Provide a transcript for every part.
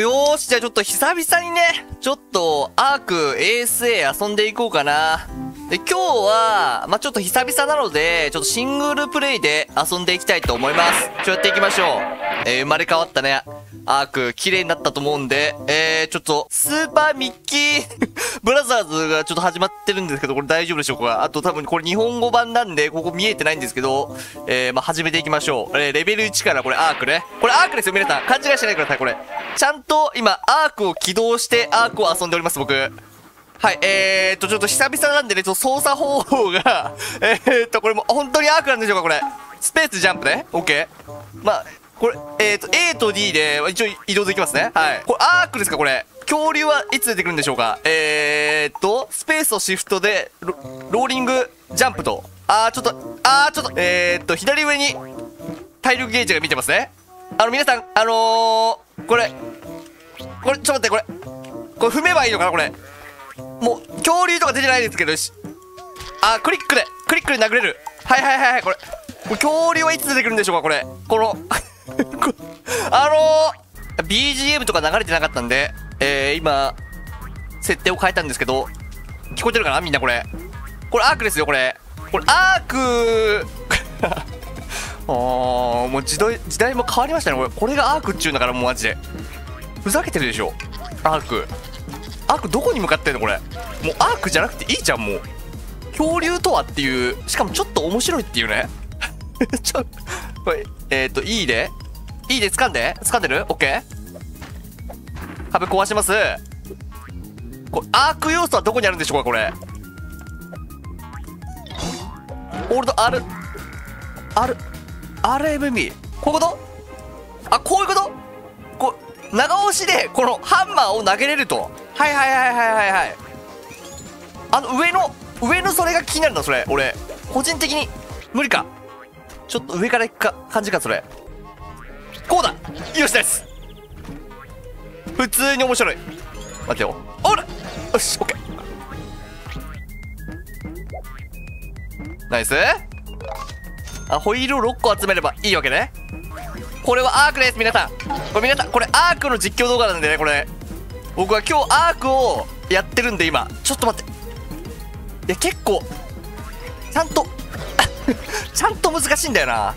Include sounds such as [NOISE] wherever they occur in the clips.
よーし、じゃあちょっと久々にね、ちょっとアーク ASA 遊んでいこうかな。で、今日は、まあ、ちょっと久々なので、ちょっとシングルプレイで遊んでいきたいと思います。ちょっとやっていきましょう。えー、生まれ変わったね、アーク、綺麗になったと思うんで、えー、ちょっと、スーパーミッキー [LAUGHS] ブラザーズがちょっと始まってるんですけど、これ大丈夫でしょうか？あと多分これ日本語版なんで、ここ見えてないんですけど、えー、まあ、始めていきましょう。えー、レベル1からこれアークね。これアークですよ、皆さん。勘違いしないでください、これ。ちゃんと今、アークを起動してアークを遊んでおります、僕。はい、えーっと、ちょっと久々なんでね、ちょっと操作方法が [LAUGHS] えーっと、これも本当にアークなんでしょうか、これ。スペースジャンプね。オッケー。まあ、これ、えーっと、A と D で一応移動できますね。はい。これ、アークですか、これ。恐竜はいつ出てくるんでしょうか？えーっと、スペースとシフトでロ、ローリングジャンプと。あー、ちょっと、あー、ちょっと、えーっと、左上に体力ゲージが見てますね。あの、皆さん、あのー、これ、これ、ちょっと待って、これ。これ踏めばいいのかな、これ。もう、恐竜とか出てないですけど、し。あ、クリックで、クリックで殴れる。はいはいはいはい、これ。これ恐竜はいつ出てくるんでしょうか、これ。このあのー、BGM とか流れてなかったんで、えー、今、設定を変えたんですけど、聞こえてるかな？みんなこれ。これアークですよ、これ。これアーク [LAUGHS] あー、もう時代、時代も変わりましたね、これ。これがアークっちゅうんだから、もうマジで。ふざけてるでしょ。アーク。アークどこに向かってんの？これ。もうアークじゃなくていいじゃん、もう。恐竜とはっていう、しかもちょっと面白いっていうね。[LAUGHS] ちょ、[LAUGHS] これ、えっ、ー、と、いいでいいで掴んで掴んでる？オッケー壁壊しますこれ、アーク要素はどこにあるんでしょうかこれ？オールド R、R、RMB。こういうこと？あ、こういうこと？こう、長押しで、このハンマーを投げれると。はいはいはいはいはいはい。あの、上の、上のそれが気になるんだ、それ。俺。個人的に、無理か。ちょっと上から行くか、感じか、それ。こうだ。よしです普通に面白い。待てよ。おらよしオッケーナイス。あホイールを6個集めればいいわけね。これはアークです皆さん。これ皆さんこれアークの実況動画なんでねこれ。僕は今日アークをやってるんで今。ちょっと待って。いや結構ちゃんと [LAUGHS] ちゃんと難しいんだよな。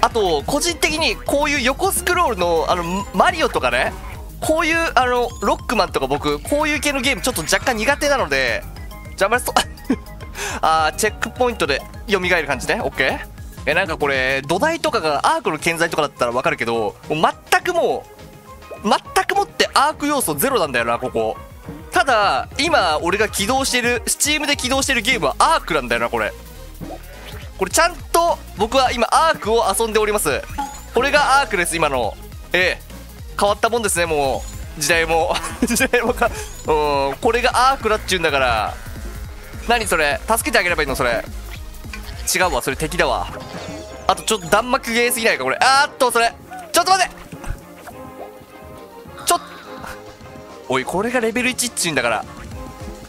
あと個人的にこういう横スクロールのあのマリオとかねこういうあのロックマンとか僕こういう系のゲームちょっと若干苦手なので邪魔そう。[LAUGHS] あーチェックポイントで蘇る感じね。オッケー。えなんかこれ土台とかがアークの建材とかだったらわかるけどもう全くもう全くもってアーク要素ゼロなんだよなここ。ただ今俺が起動してる Steam で起動してるゲームはアークなんだよなこれ。これちゃんと僕は今アークを遊んでおります。これがアークです今の。ええ。変わったもんですねもう。時代も。[LAUGHS] 時代もか。うん。これがアークだっちゅうんだから。何それ？助けてあげればいいのそれ。違うわそれ敵だわ。あとちょっと弾幕ゲーすぎないかこれ。あーっとそれ。ちょっと待って。ちょっ。おいこれがレベル1っちゅうんだから。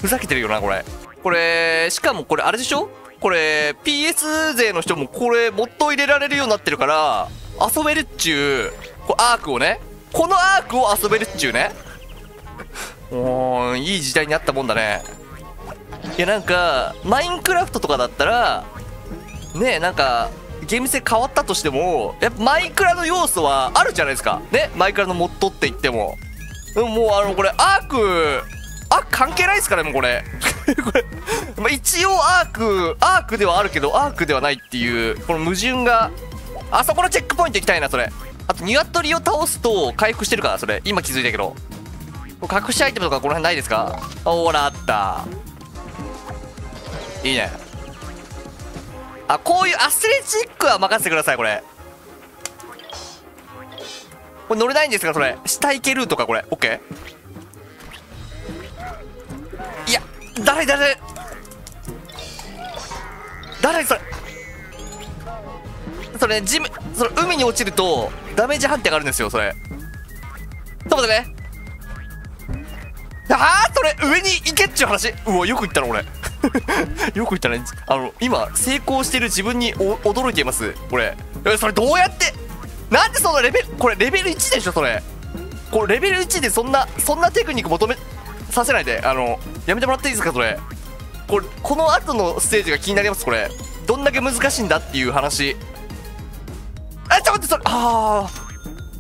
ふざけてるよなこれ。これしかもこれあれでしょ？これ PS 勢の人もこれもっと入れられるようになってるから遊べるっちゅうこアークをね。このアークを遊べるっちゅうね。もういい時代になったもんだね。いやなんかマインクラフトとかだったらねえなんかゲーム性変わったとしてもやっぱマイクラの要素はあるじゃないですか。ねマイクラのモッドって言っても。もうあのこれアークあ関係ないですからねもうこれ。これ、まあ、一応アークアークではあるけどアークではないっていうこの矛盾があそこのチェックポイント行きたいなそれ。あと鶏を倒すと回復してるからそれ。今気づいたけど。隠しアイテムとかこの辺ないですか？ほらあった。いいね。あこういうアスレチックは任せてくださいこれ。これ乗れないんですかそれ？下行けるとかこれ。オッケー。誰誰？誰それ？それジムその海に落ちるとダメージ判定があるんですよそれ。ちょっと待ってね。ああそれ上に行けっちゅう話。うわよく言ったな俺。[LAUGHS] よく言ったね。あの今成功してる自分に驚いていますこれえそれどうやって？なんでそのレベルこれレベル1でしょそれ。これレベル1でそんなそんなテクニック求めさせないであのやめてもらっていいですかそれ。これこの後のステージが気になりますこれ。どんだけ難しいんだっていう話。あちょっと待ってそれあ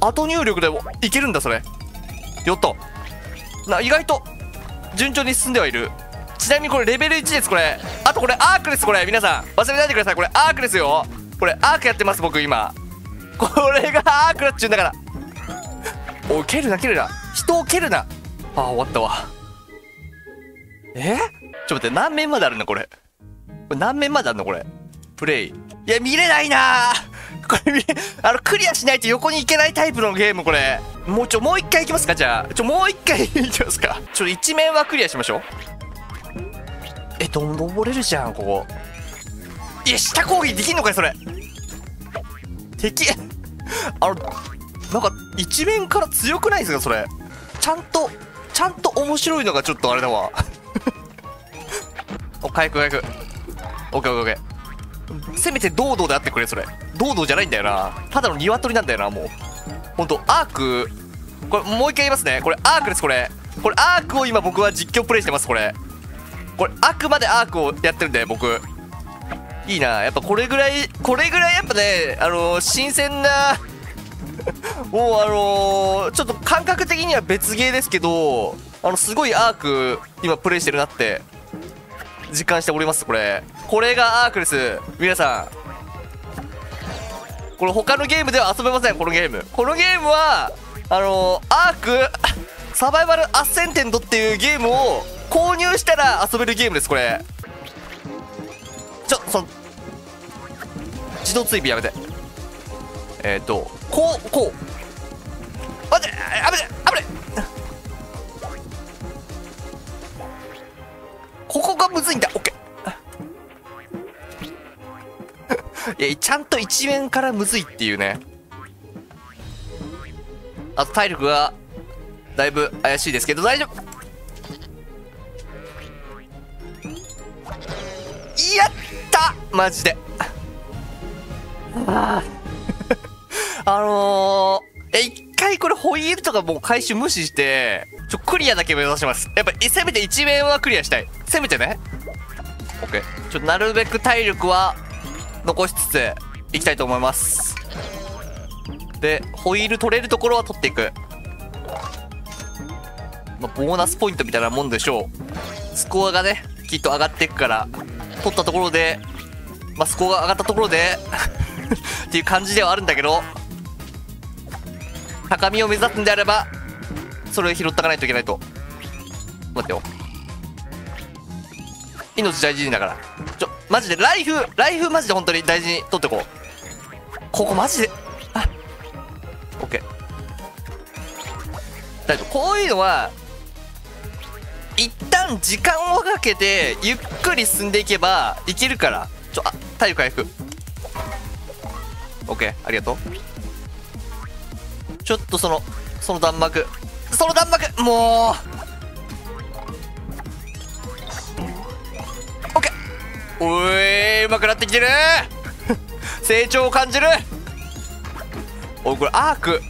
あ後入力でもいけるんだそれ。よっと。な意外と順調に進んではいる。ちなみにこれレベル1ですこれ。あとこれアークですこれ。皆さん忘れないでください。これアークですよ。これアークやってます僕今。これがアークだっちゅうんだから。おい蹴るな蹴るな。人を蹴るな。あ終わったわ。え？ちょっと待って何面まであるんだこれ？これ何面まであるのこれ？プレイ。いや見れないな！これ見あのクリアしないと横に行けないタイプのゲームこれ。もうちょもう一回行きますか？じゃあ。ちょもう一回行きますか？ちょ一面はクリアしましょう。えっど登れるじゃんここ。いや下攻撃できんのかよそれ。敵あのなんか一面から強くないですかそれ？ちゃんとちゃんと面白いのがちょっとあれだわ。回復回復。オッケーオッケーオッケー。せめて堂々であってくれそれ。堂々じゃないんだよな。ただの鶏なんだよなもう。ほんとアーク。これもう一回言いますね。これアークですこれ。これアークを今僕は実況プレイしてますこれ。これあくまでアークをやってるんで僕。いいな。やっぱこれぐらいこれぐらいやっぱねあのー、新鮮な [LAUGHS] もうあのー、ちょっと感覚的には別ゲーですけどあのすごいアーク今プレイしてるなって。実感しておりますこれ。これがアークです。皆さん。これ他のゲームでは遊べませんこのゲーム。このゲームはあの、アークサバイバルアッセンテンドっていうゲームを購入したら遊べるゲームですこれ。ちょその自動追尾やめて。えっ、ー、とこうこう。待って危ね危がむずいんだ。オッケー。[LAUGHS] いやちゃんと一面からむずいっていうね。あと体力がだいぶ怪しいですけど大丈夫。やった！マジで。[LAUGHS] あのー、え一回これホイールとかもう回収無視してちょクリアだけ目指します。やっぱせめて一面はクリアしたい。せめてね。OK ちょっとなるべく体力は残しつついきたいと思います。でホイール取れるところは取っていく。まあ、ボーナスポイントみたいなもんでしょう。スコアがねきっと上がっていくから取ったところで、まあ、スコアが上がったところで [LAUGHS] っていう感じではあるんだけど高みを目指すんであればそれを拾ってかないといけないと。待ってよ。命大事だから。ちょマジでライフライフマジで本当に大事に取ってこう。ここマジで。あ。オッケー。大丈夫。こういうのは一旦時間をかけてゆっくり進んでいけばいけるから。ちょあ体力回復。OK ありがとう。ちょっとそのその弾幕。その弾幕もう。OK おいうまくなってきてる。[LAUGHS] 成長を感じる。おこれアーク。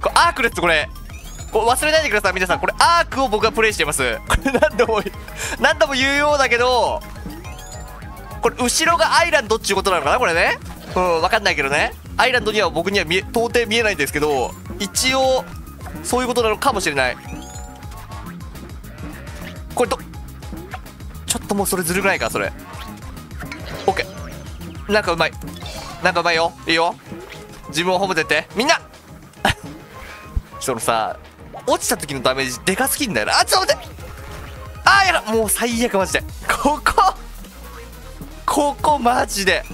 これアークですこれ。これ忘れないでください皆さん。これアークを僕がプレイしています。これ何度も [LAUGHS] 何度も言うようだけどこれ後ろがアイランドっていうことなのかなこれね。うん分かんないけどね。アイランドには僕には見到底見えないんですけど一応そういうことなのかもしれない。これとちょっともうそれずるくないかそれ。OK なんかうまい。なんかうまいよ。いいよ。自分を褒めてって。みんな。[LAUGHS] そのさ落ちた時のダメージでかすぎんだよな。あちょっと待って。あーやだ。もう最悪マジで。ここ。ここマジで。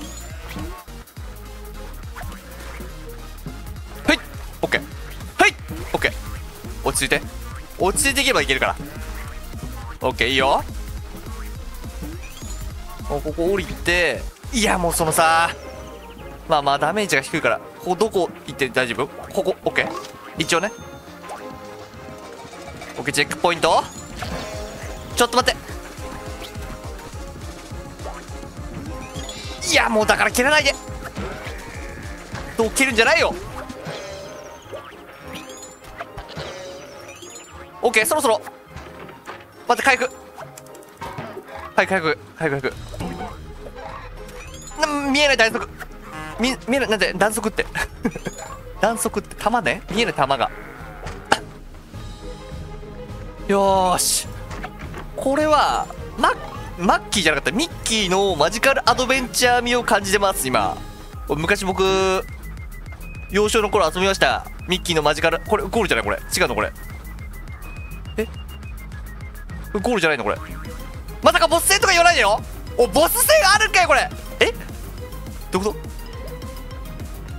落ち着いて。落ち着いていけばいけるから。オッケーいいよ。もうここ降りて。いやもうそのさまあまあダメージが低いから。ここどこ行って大丈夫？ここオッケー。一応ね。オッケーチェックポイント。ちょっと待って。いやもうだから蹴らないで。どう蹴るんじゃないよ。オッケーそろそろ。待って回復。はい回復。回復回復。な見えない弾速見見えないなんで弾速って。弾速って弾ね？見えない弾 [LAUGHS] が。[COUGHS] よし。これはマッマッキーじゃなかった。ミッキーのマジカルアドベンチャー味を感じてます今。昔僕幼少の頃遊びました。ミッキーのマジカル。これゴールじゃない？これ。違うのこれ。ゴールじゃないのこれ。まさかボス戦とか言わないでよ。おボス戦あるんかいこれ。え？どういうこと？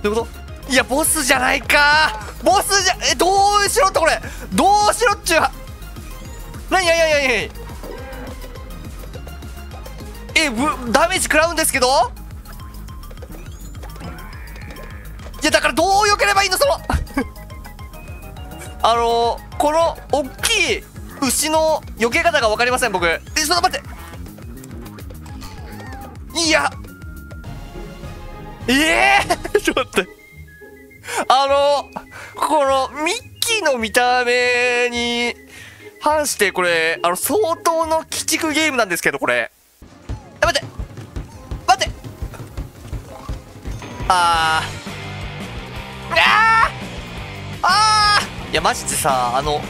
どういうこと？いやボスじゃないか。ボスじゃえどうしろってこれ。どうしろっちゅう何いやいやいやいやえぶダメージ食らうんですけど？いやだからどう避ければいいのその。[LAUGHS] あのー、この大きい牛の避け方が分かりません僕。えちょっと待って。いや。ええー、[LAUGHS] ちょっと待って。あのこのミッキーの見た目に反してこれあの相当の鬼畜ゲームなんですけどこれ。待って。待って。あー。あー。あー。いやマジでさあの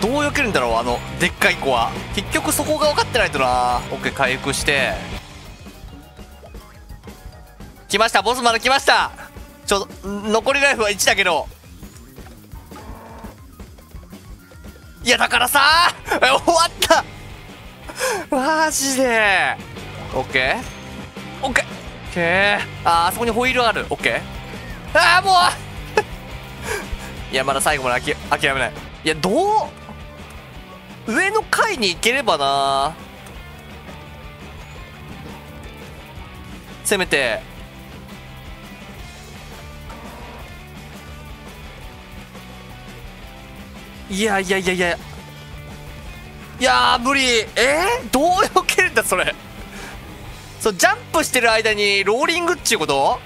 どう避けるんだろうあのでっかい子は。結局そこが分かってないとな。オッケー回復して。来ましたボスまで来ました。ちょ残りライフは1だけど。いやだからさ終わった。マジで。オッケー。オッケー。オッケー。ああそこにホイールある。オッケー。ああもう。[LAUGHS] いやまだ最後まで諦めない。いやどう上の階に行ければな。せめて。いやいやいやいや。いや無理。え？ー、どう避けるんだそれ。そうジャンプしてる間にローリングっちゅうこと？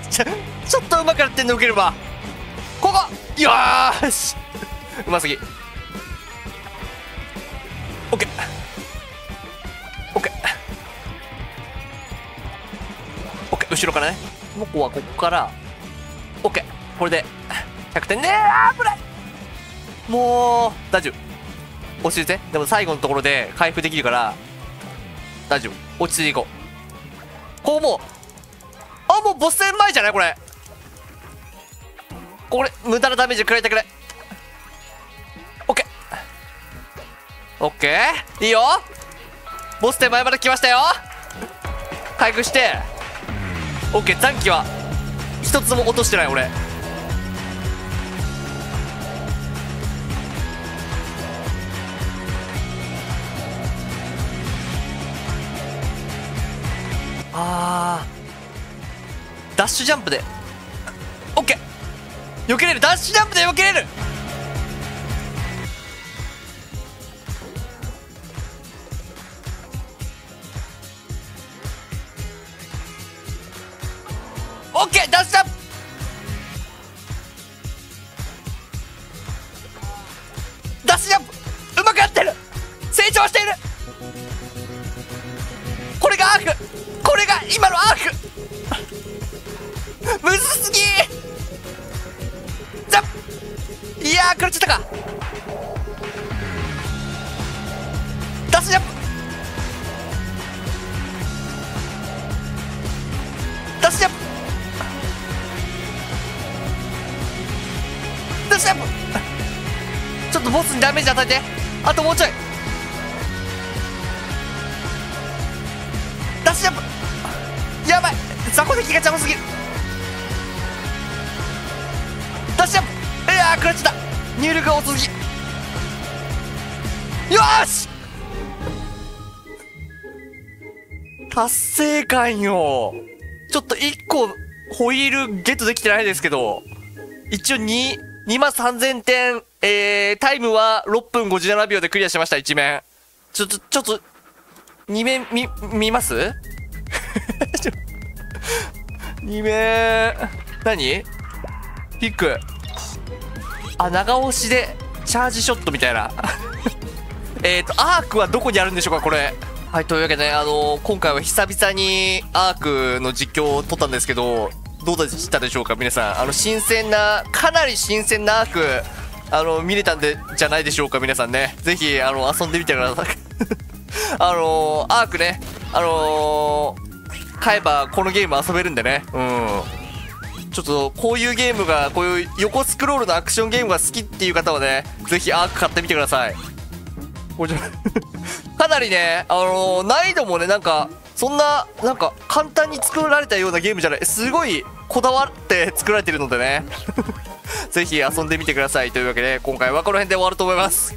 ちょちょっとうまくなってんの受ければ。ここ。よし。うますぎ。オッケー。オッケー。オッケー。後ろからね。ここはここから。オッケー。これで。100点ねー危ない。もう大丈夫。落ち着いて。でも最後のところで回復できるから。大丈夫。落ち着いていこう。こうもう。あもうボス戦前じゃないこれ。これ無駄なダメージ食らいたくない。オッケー。オッケー。いいよ。ボス手前まで来ましたよ。回復して。オッケー残機は。一つも落としてない俺。あー。ダッシュジャンプで。オッケー避けれる。ダッシュジャンプで避けれる。雑魚敵が邪魔すぎる。ダッシュジャンプ。いやー食らっちゃった。入力が遅すぎよーし！達成感よ。ちょっと1個ホイールゲットできてないですけど。一応2 2万3000点。えー、タイムは6分57秒でクリアしました。1面。ちょっとちょっと2面見見ます？[LAUGHS] 2面何？ピック。あ、長押しで、チャージショットみたいな。[LAUGHS] えっと、アークはどこにあるんでしょうか、これ。はい、というわけでね、あのー今回は久々にアークの実況を撮ったんですけど、どうでしたでしょうか、皆さん。あの、新鮮な、かなり新鮮なアーク、あの、見れたんで、じゃないでしょうか、皆さんね。ぜひ、あの、遊んでみてください。[LAUGHS] あのーアークね、あのー買えばこのゲーム遊べるんでね。うん。ちょっとこういうゲームがこういう横スクロールのアクションゲームが好きっていう方はねぜひアーク買ってみてください。これじゃ。かなりねあのー難易度もねなんかそんななんか簡単に作られたようなゲームじゃない。すごいこだわって作られてるのでね。[LAUGHS] ぜひ遊んでみてください。というわけで今回はこの辺で終わると思います